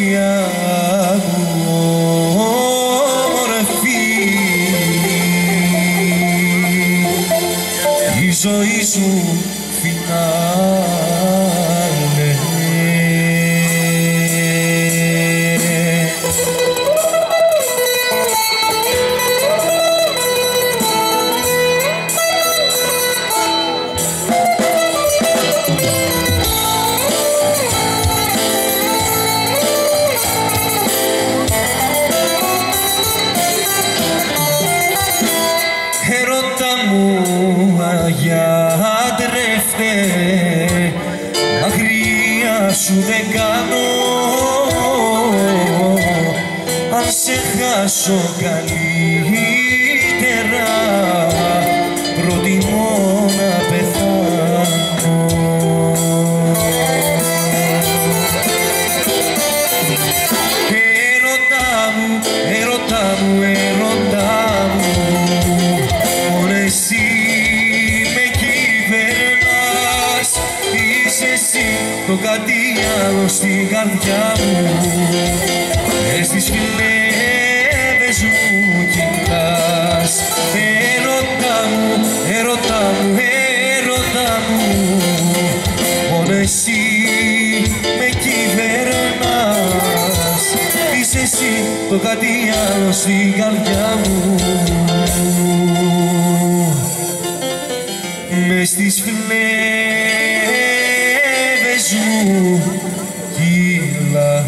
ιστορία μου όμορφη η ζωή σου γιατρεύτε μακριά σου δεν κάνω. Αν σε χάσω καλύτερα προτιμώ να πεθάνω. Έρωτά μου, το κάτι άλλο στην καρδιά μου. Μες στις φλέβες μου κοιτάς. Έρωτα μου, έρωτα μου, έρωτα μου. Μόνο εσύ με κυβερνάς. Είσαι εσύ το κάτι άλλο στην καρδιά μου. Μες To hilang